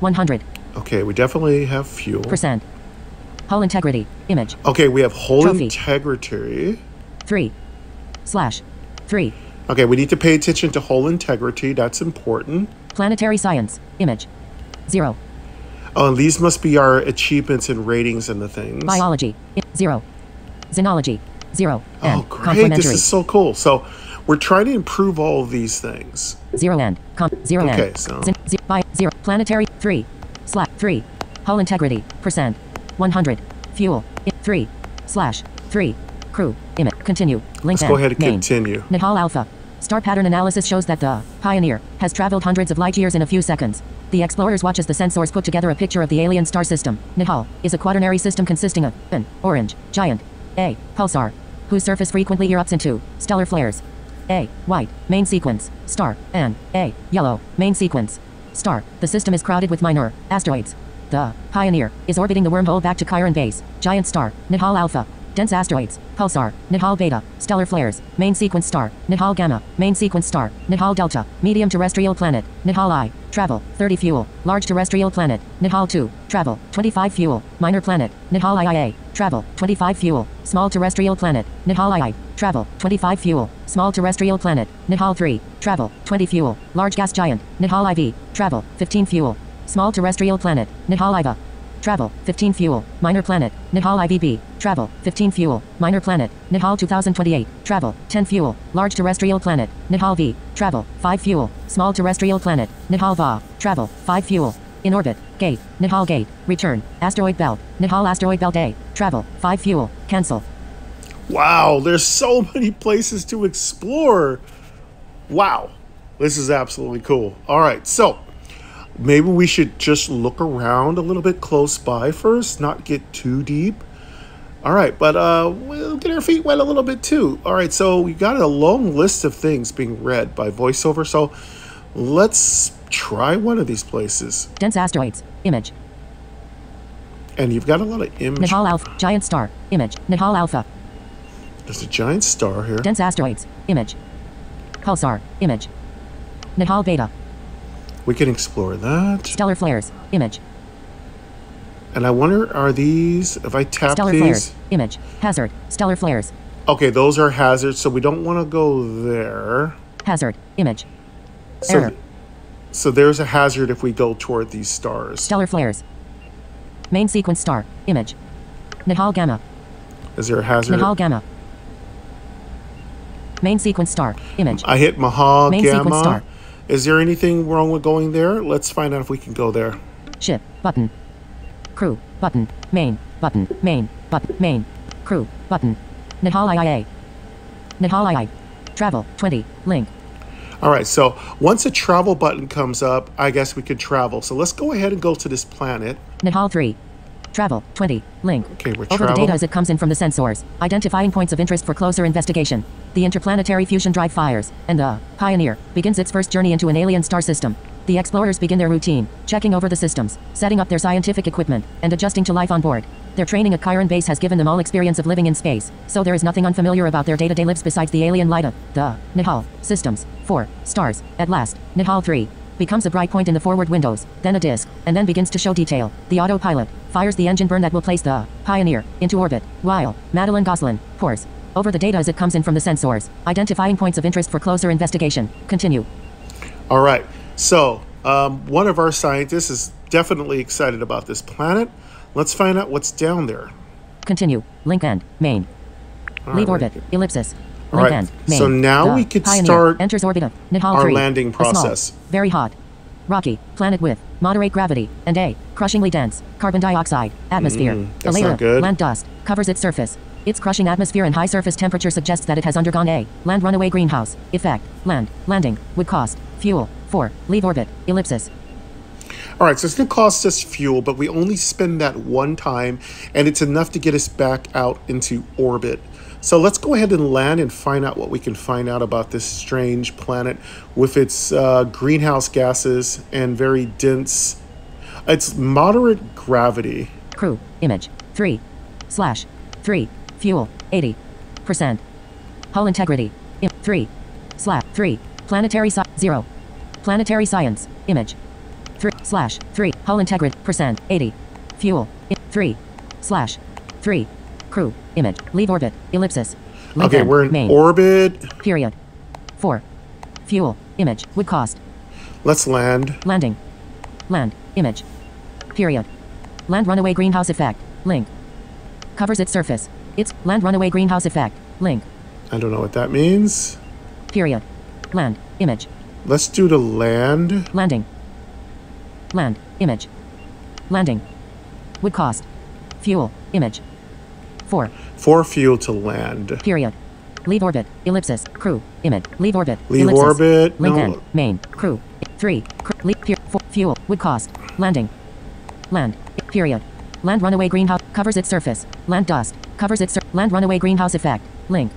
[SPEAKER 2] 100.
[SPEAKER 1] Okay, we definitely have fuel.
[SPEAKER 2] Percent. Hull integrity. Image.
[SPEAKER 1] Okay, we have whole
[SPEAKER 2] Trophy.
[SPEAKER 1] integrity.
[SPEAKER 2] 3. Slash. 3.
[SPEAKER 1] Okay, we need to pay attention to whole integrity. That's important.
[SPEAKER 2] Planetary science. Image. 0.
[SPEAKER 1] Oh, and these must be our achievements and ratings and the things.
[SPEAKER 2] Biology. 0. Xenology. 0.
[SPEAKER 1] Oh, great. This is so cool. So we're trying to improve all of these things.
[SPEAKER 2] Zero end. Com- zero
[SPEAKER 1] Okay, so-
[SPEAKER 2] ze- bi- zero. Planetary. Three. Slash. Three. Hull integrity. Percent. 100. Fuel. Three. Slash. Three. Crew. Image. Continue. Link
[SPEAKER 1] Let's go ahead and
[SPEAKER 2] Main.
[SPEAKER 1] continue.
[SPEAKER 2] Nihal Alpha. Star pattern analysis shows that the Pioneer has traveled hundreds of light years in a few seconds. The explorers watch as the sensors put together a picture of the alien star system. Nihal is a quaternary system consisting of an orange giant, a pulsar, whose surface frequently erupts into stellar flares. A white main sequence star and a yellow main sequence star. The system is crowded with minor asteroids. The Pioneer is orbiting the wormhole back to Chiron base. Giant star, Nihal Alpha. Dense asteroids, pulsar, Nihal Beta, stellar flares, main sequence star, Nihal Gamma, main sequence star, Nihal Delta, medium terrestrial planet, Nihal I, travel, 30 fuel, large terrestrial planet, Nihal 2, travel, 25 fuel, minor planet, Nihal IIA, travel, 25 fuel, small terrestrial planet, Nihal II, travel, 25 fuel, small terrestrial planet, Nihal 3, travel, 20 fuel, large gas giant, Nihal IV, travel, 15 fuel, small terrestrial planet, Nihal IVA, Travel, 15 fuel, minor planet, Nihal IVB, travel, 15 fuel, minor planet, Nihal 2028, travel, 10 fuel, large terrestrial planet, Nihal V, travel, 5 fuel, small terrestrial planet, Nihal Va, travel, 5 fuel, in orbit, gate, Nihal gate, return, asteroid belt, Nihal asteroid belt A, travel, 5 fuel, cancel.
[SPEAKER 1] Wow, there's so many places to explore. Wow, this is absolutely cool. All right, so maybe we should just look around a little bit close by first, not get too deep. All right, but uh, we'll get our feet wet a little bit too. All right, so we got a long list of things being read by voiceover. So let's try one of these places.
[SPEAKER 2] Dense asteroids, image,
[SPEAKER 1] And you've got a lot of image.
[SPEAKER 2] Nihal Alpha, giant star, image, Nihal Alpha,
[SPEAKER 1] There's a giant star here.
[SPEAKER 2] dense asteroids, image, pulsar, image, Nihal Beta,
[SPEAKER 1] We can explore that.
[SPEAKER 2] stellar flares, image,
[SPEAKER 1] And I wonder, are these, if I tap
[SPEAKER 2] stellar
[SPEAKER 1] these,
[SPEAKER 2] flares, image, hazard, stellar flares,
[SPEAKER 1] okay, those are hazards, so we don't want to go there.
[SPEAKER 2] hazard, image,
[SPEAKER 1] So,
[SPEAKER 2] Error.
[SPEAKER 1] so there's a hazard if we go toward these stars.
[SPEAKER 2] stellar flares, main sequence star, image, Nihal Gamma,
[SPEAKER 1] Is there a hazard?
[SPEAKER 2] Nihal Gamma, main sequence star, image,
[SPEAKER 1] I hit Maha
[SPEAKER 2] Main sequence star.
[SPEAKER 1] Is there anything wrong with going there? Let's find out if we can go there.
[SPEAKER 2] ship, button, crew, button, main, button, main, button, main, crew, button, Nihal IIA, Nihal travel, 20, link,
[SPEAKER 1] All right, so once a travel button comes up, I guess we could travel. So let's go ahead and go to this planet.
[SPEAKER 2] Nihal 3. Travel, 20, link.
[SPEAKER 1] Okay, we're
[SPEAKER 2] Over the data as it comes in from the sensors, identifying points of interest for closer investigation. The interplanetary fusion drive fires, and the Pioneer begins its first journey into an alien star system. The explorers begin their routine, checking over the systems, setting up their scientific equipment, and adjusting to life on board. Their training at Chiron Base has given them all experience of living in space, so there is nothing unfamiliar about their day-to-day lives besides the alien light of the Nihal systems. 4. Stars. At last, Nihal 3 becomes a bright point in the forward windows, then a disk, and then begins to show detail. The autopilot fires the engine burn that will place the Pioneer into orbit, while Madeline Goslin pours over the data as it comes in from the sensors, identifying points of interest for closer investigation. Continue.
[SPEAKER 1] All right. So, um, one of our scientists is definitely excited about this planet. Let's find out what's down there.
[SPEAKER 2] Continue. Link end. Main.
[SPEAKER 1] All
[SPEAKER 2] Leave
[SPEAKER 1] right.
[SPEAKER 2] orbit. Ellipsis.
[SPEAKER 1] All right.
[SPEAKER 2] end. Main.
[SPEAKER 1] So now
[SPEAKER 2] The
[SPEAKER 1] we could
[SPEAKER 2] Pioneer
[SPEAKER 1] start
[SPEAKER 2] enters orbit of Nihal
[SPEAKER 1] our
[SPEAKER 2] 3.
[SPEAKER 1] landing
[SPEAKER 2] A small,
[SPEAKER 1] process.
[SPEAKER 2] very hot. Rocky. Planet with moderate gravity and a crushingly dense carbon dioxide atmosphere.
[SPEAKER 1] Mm,
[SPEAKER 2] a layer of land dust covers its surface. Its crushing atmosphere and high surface temperature suggests that it has undergone a land runaway greenhouse effect. Land landing would cost fuel 4. Leave orbit. Ellipsis.
[SPEAKER 1] All right, so it's going to cost us fuel, but we only spend that one time, and it's enough to get us back out into orbit. So let's go ahead and land and find out what we can find out about this strange planet with its uh, greenhouse gases and very dense. It's moderate gravity.
[SPEAKER 2] Crew. Image. 3. Slash. 3. Fuel. 80. Percent. Hull integrity. Im- 3. Slash. 3. Planetary sci- 0. Planetary science. Image. 3. Slash. 3. Hull integrity. Percent. 80. Fuel. I- 3. Slash. 3. Crew. Image. Leave orbit. Ellipsis. Link
[SPEAKER 1] Okay,
[SPEAKER 2] end.
[SPEAKER 1] we're in
[SPEAKER 2] Main.
[SPEAKER 1] orbit.
[SPEAKER 2] Period. 4. Fuel. Image. Would cost.
[SPEAKER 1] Let's land.
[SPEAKER 2] Landing. Land. Image. Period. Land runaway greenhouse effect. Link. Covers its surface. Its land runaway greenhouse effect. Link.
[SPEAKER 1] I don't know what that means.
[SPEAKER 2] Period. Land. Image.
[SPEAKER 1] Let's do the land.
[SPEAKER 2] Landing. Land. Image. Landing. Would cost. Fuel. Image. 4.
[SPEAKER 1] For fuel to land.
[SPEAKER 2] Period. Leave orbit. Ellipsis. Crew. Image. Leave orbit.
[SPEAKER 1] Leave
[SPEAKER 2] Ellipsis.
[SPEAKER 1] orbit.
[SPEAKER 2] Link
[SPEAKER 1] No.
[SPEAKER 2] end. Main. Crew. 3. Cr- leave. Per- four, fuel. Would cost. Landing. Land. Period. Land runaway greenhouse. Covers its surface. Land dust. Covers its sur- land runaway greenhouse effect. Link.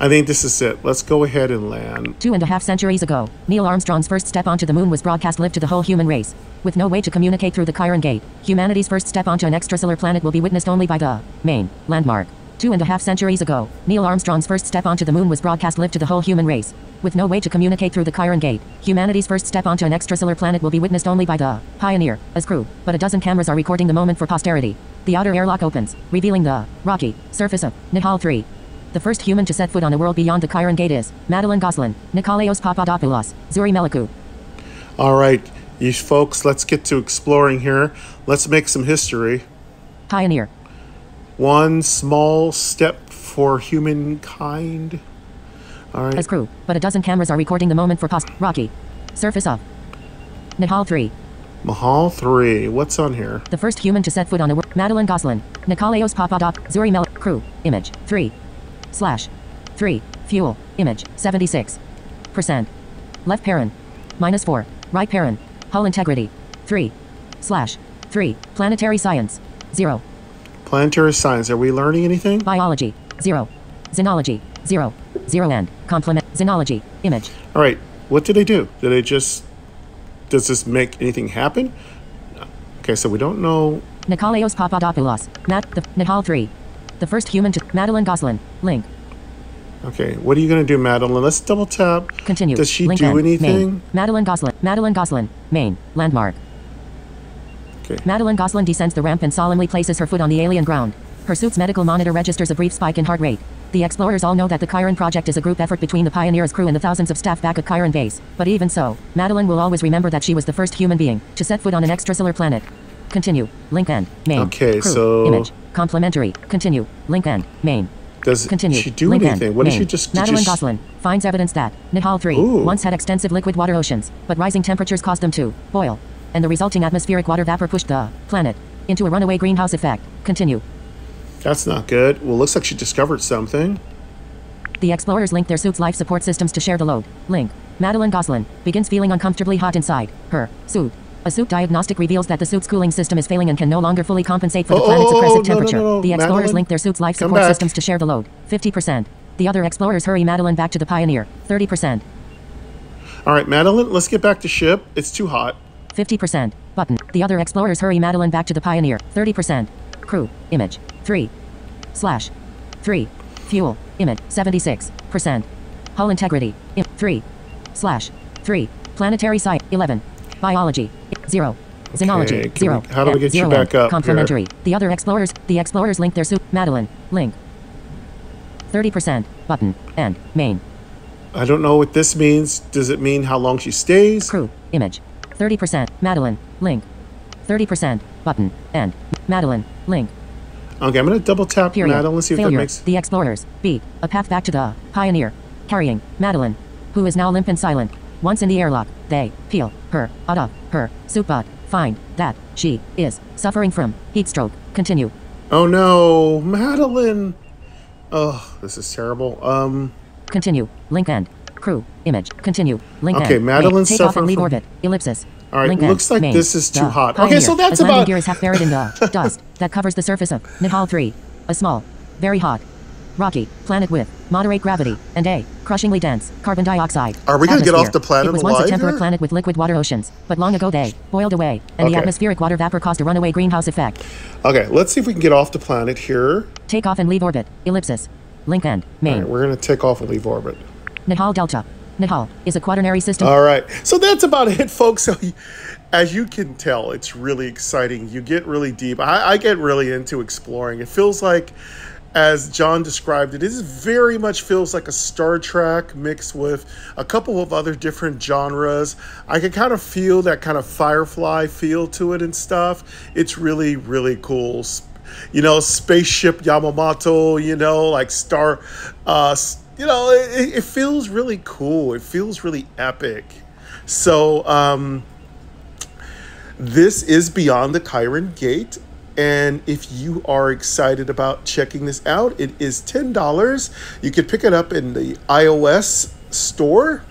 [SPEAKER 1] I think this is it. Let's go ahead and land.
[SPEAKER 2] Two and a half centuries ago, Neil Armstrong's first step onto the moon was broadcast live to the whole human race. With no way to communicate through the Chiron Gate, humanity's first step onto an extrasolar planet will be witnessed only by the main landmark. Two and a half centuries ago, Neil Armstrong's first step onto the moon was broadcast live to the whole human race. With no way to communicate through the Chiron Gate, humanity's first step onto an extrasolar planet will be witnessed only by the Pioneer as crew. But a dozen cameras are recording the moment for posterity. The outer airlock opens, revealing the rocky surface of Nihal 3. The first human to set foot on a world beyond the Chiron Gate is Madeline Goslin, Nikolaos Papadopoulos, Zuri Melikou.
[SPEAKER 1] All right, you folks, let's get to exploring here. Let's make some history.
[SPEAKER 2] Pioneer.
[SPEAKER 1] One small step for humankind. All right.
[SPEAKER 2] as crew, but a dozen cameras are recording the moment for post Rocky. Surface of Nihal 3.
[SPEAKER 1] Mahal 3. What's on here?
[SPEAKER 2] The first human to set foot on a world. Madeline Goslin. Nikolaos Papadop. Zuri Mel. Crew. Image. 3. Slash. 3. Fuel. Image. 76. Percent. Left parent. Minus 4. Right parent. Hull integrity. 3. Slash. 3. Planetary science. 0.
[SPEAKER 1] Planetary science. Are we learning anything?
[SPEAKER 2] Biology. 0. Xenology. 0. 0 end. Complement. Xenology. Image.
[SPEAKER 1] All right. What did they do? Did they just. Does this make anything happen? Okay, so we don't know.
[SPEAKER 2] Nikolaos Papadopoulos. Matt. The. Nihal 3. The first human to. Madeline Goslin. Link.
[SPEAKER 1] Okay, what are you going to do, Madeline? Let's double tap.
[SPEAKER 2] Continue.
[SPEAKER 1] Does she do anything?
[SPEAKER 2] Madeline Goslin. Madeline Goslin. Main. Landmark.
[SPEAKER 1] Okay.
[SPEAKER 2] Madeline Goslin descends the ramp and solemnly places her foot on the alien ground. Her suit's medical monitor registers a brief spike in heart rate. The explorers all know that the Chiron project is a group effort between the Pioneers crew and the thousands of staff back at Chiron base. But even so, Madeline will always remember that she was the first human being to set foot on an extrasolar planet. Continue. Link end. Main.
[SPEAKER 1] Okay,
[SPEAKER 2] crew,
[SPEAKER 1] so-
[SPEAKER 2] Image. Complementary. Continue. Link end. Main.
[SPEAKER 1] Does
[SPEAKER 2] Continue.
[SPEAKER 1] she do
[SPEAKER 2] Link end.
[SPEAKER 1] anything? What did she just.
[SPEAKER 2] Madeline Goslin finds evidence that Nihal 3
[SPEAKER 1] Ooh.
[SPEAKER 2] once had extensive liquid water oceans, but rising temperatures caused them to boil, and the resulting atmospheric water vapor pushed the planet into a runaway greenhouse effect. Continue.
[SPEAKER 1] That's not good. Well, looks like she discovered something.
[SPEAKER 2] The explorers link their suit's life support systems to share the load. Link. Madeline Goslin begins feeling uncomfortably hot inside her suit. A suit diagnostic reveals that the suit's cooling system is failing and can no longer fully compensate for the
[SPEAKER 1] Oh,
[SPEAKER 2] planet's
[SPEAKER 1] oh, oh,
[SPEAKER 2] oppressive
[SPEAKER 1] no, no,
[SPEAKER 2] temperature.
[SPEAKER 1] no, no.
[SPEAKER 2] The explorers
[SPEAKER 1] Madeline,
[SPEAKER 2] link their suit's life support
[SPEAKER 1] back.
[SPEAKER 2] systems to share the load. 50%. The other explorers hurry Madeline back to the Pioneer. 30%.
[SPEAKER 1] All right, Madeline, let's get back to ship. It's too hot.
[SPEAKER 2] 50%. Button. The other explorers hurry Madeline back to the Pioneer. 30%. Crew. Image. 3. Slash. 3. Fuel. Image. 76%. Hull integrity. Im- 3. Slash. 3. Planetary site. 11. Biology. 0. Xenology.
[SPEAKER 1] can we-
[SPEAKER 2] 0.
[SPEAKER 1] how do we
[SPEAKER 2] and
[SPEAKER 1] get you back up here?
[SPEAKER 2] Complimentary. The other explorers. The explorers link their suit. Madeline. Link. 30%. Button. End. Main.
[SPEAKER 1] I don't know what this means. Does it mean how long she stays?
[SPEAKER 2] Crew. Image. 30%. Madeline. Link. 30%. Button. End. Madeline. Link.
[SPEAKER 1] Okay, I'm going to double tap
[SPEAKER 2] Period.
[SPEAKER 1] Madeline, see if
[SPEAKER 2] Failure.
[SPEAKER 1] that makes.
[SPEAKER 2] The explorers. Beat. A path back to the Pioneer. Carrying Madeline, who is now limp and silent. Once in the airlock, they peel her out of her suit but find that she is suffering from heat stroke. Continue.
[SPEAKER 1] Oh no, Madeline. Oh, this is terrible. Um,
[SPEAKER 2] Continue. Link end. Crew. Image. Continue. Link end. Okay.
[SPEAKER 1] Madeline's
[SPEAKER 2] Take off and leave
[SPEAKER 1] from-
[SPEAKER 2] orbit. Ellipsis.
[SPEAKER 1] All right,
[SPEAKER 2] Link
[SPEAKER 1] looks like this is too hot. Okay,
[SPEAKER 2] Pioneer.
[SPEAKER 1] so that's about-
[SPEAKER 2] gear is half buried in the dust that covers the surface of Nihal 3. A small, very hot, rocky planet with moderate gravity and a crushingly dense carbon dioxide.
[SPEAKER 1] Are we gonna get off the planet
[SPEAKER 2] It was once a temperate
[SPEAKER 1] here?
[SPEAKER 2] planet with liquid water oceans, but long ago they boiled away, and
[SPEAKER 1] Okay.
[SPEAKER 2] the atmospheric water vapor caused a runaway greenhouse effect.
[SPEAKER 1] okay, let's see if we can get off the planet here.
[SPEAKER 2] Take off and leave orbit. Ellipsis. Link end. Main.
[SPEAKER 1] right, we're going to take off and leave orbit.
[SPEAKER 2] Nihal Delta. Nihal is a quaternary system.
[SPEAKER 1] All right, so that's about it, folks. So, as you can tell, it's really exciting. You get really deep. I, I get really into exploring. It feels like, as John described it, it is very much feels like a Star Trek mixed with a couple of other different genres. I can kind of feel that kind of Firefly feel to it and stuff. It's really, really cool. You know, spaceship Yamamoto. You know, like Star. Uh, you know, it, it feels really cool. It feels really epic. So, um, this is Beyond the Chiron Gate. And if you are excited about checking this out, it is $10. You can pick it up in the iOS store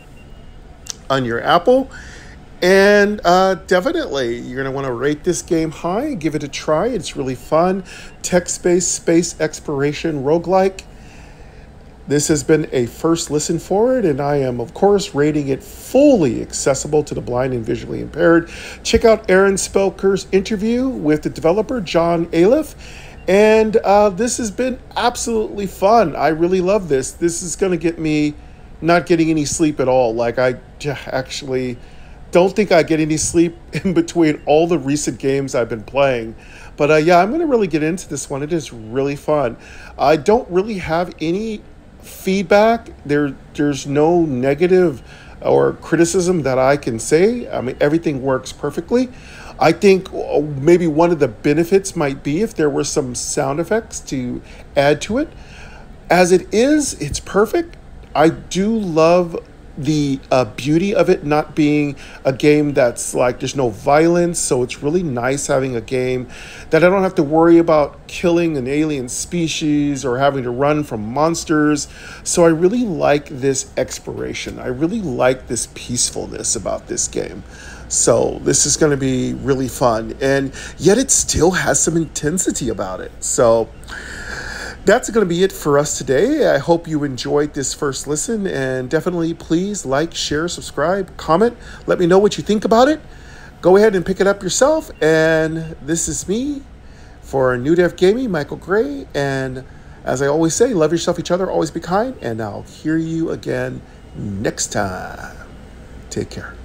[SPEAKER 1] on your Apple. And uh, definitely, you're going to want to rate this game high, give it a try. It's really fun. Text based space exploration roguelike. This has been a first listen for it, and I am, of course, rating it fully accessible to the blind and visually impaired. Check out Aaron Spelker's interview with the developer, John Ayliff. And uh, this has been absolutely fun. I really love this. This is going to get me not getting any sleep at all. Like, I actually don't think I get any sleep in between all the recent games I've been playing. But uh, yeah, I'm going to really get into this one. It is really fun. I don't really have any feedback. There, there's no negative or criticism that I can say. I mean, everything works perfectly. I think uh, maybe one of the benefits might be if there were some sound effects to add to it. As it is, it's perfect. I do love the uh, beauty of it not being a game that's like there's no violence so it's really nice having a game that i don't have to worry about killing an alien species or having to run from monsters. So i really like this exploration. I really like this peacefulness about this game. So this is going to be really fun and yet it still has some intensity about it. So that's going to be it for us today. I hope you enjoyed this first listen and definitely please like, share, subscribe, comment. Let me know what you think about it. Go ahead and pick it up yourself. And this is me for New Dev Gaming, Michael Gray. And as I always say, love yourself, each other, always be kind. And I'll hear you again next time. Take care.